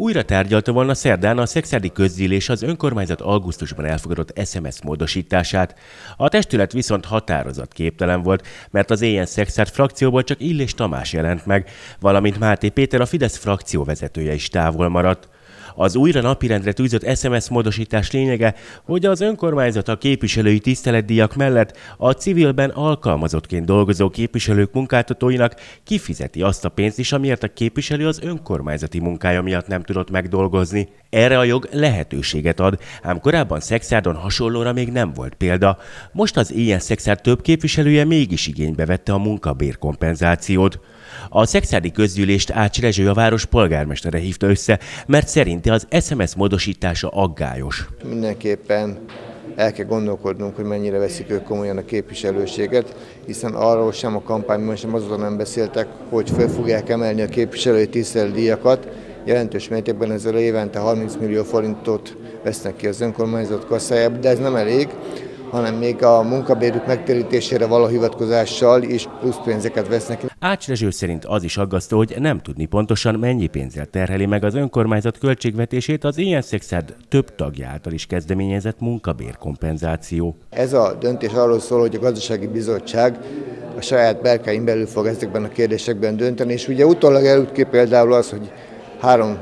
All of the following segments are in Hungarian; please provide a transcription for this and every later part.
Újra tárgyalta volna szerdán a szexádi közgyűlés az önkormányzat augusztusban elfogadott SMS módosítását. A testület viszont határozat képtelen volt, mert az éjjel szexád frakcióból csak Illés Tamás jelent meg, valamint Máté Péter a Fidesz frakció vezetője is távol maradt. Az újra napirendre tűzött SMS módosítás lényege, hogy az önkormányzat a képviselői tiszteletdíjak mellett a civilben alkalmazottként dolgozó képviselők munkáltatóinak kifizeti azt a pénzt is, amiért a képviselő az önkormányzati munkája miatt nem tudott megdolgozni. Erre a jog lehetőséget ad, ám korábban Szexárdon hasonlóra még nem volt példa. Most az ilyen Szexárd több képviselője mégis igénybe vette a munkabérkompenzációt. A szexádi közgyűlést Ács Rezső a város polgármestere hívta össze, mert szerinte az SMS módosítása aggályos. Mindenképpen el kell gondolkodnunk, hogy mennyire veszik ők komolyan a képviselőséget, hiszen arról sem a kampányban sem azóta nem beszéltek, hogy fel fogják emelni a képviselői tiszteletdíjakat. Jelentős mértékben ezzel évente 30 millió forintot vesznek ki az önkormányzat kasszájába, de ez nem elég hanem még a munkabérük megtérítésére való hivatkozással is plusz pénzeket vesznek. Ács Rezső szerint az is aggasztó, hogy nem tudni pontosan mennyi pénzzel terheli meg az önkormányzat költségvetését az ilyen szexed több tagja által is kezdeményezett munkabérkompenzáció. Ez a döntés arról szól, hogy a gazdasági bizottság a saját berkein belül fog ezekben a kérdésekben dönteni, és ugye utólag előtt ki például az, hogy három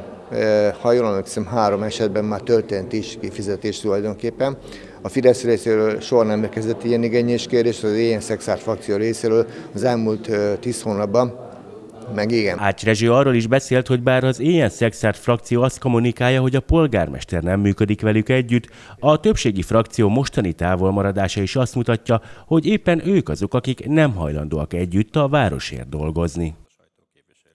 ha jól emlékszem, három esetben már történt is kifizetés tulajdonképpen. A Fidesz részéről soha nem érkezett ilyen igényes kérdés, az ilyen szexárt frakció részéről az elmúlt tíz hónapban meg igen. Ács Rezső arról is beszélt, hogy bár az ilyen szexárt frakció azt kommunikálja, hogy a polgármester nem működik velük együtt, a többségi frakció mostani távolmaradása is azt mutatja, hogy éppen ők azok, akik nem hajlandóak együtt a városért dolgozni.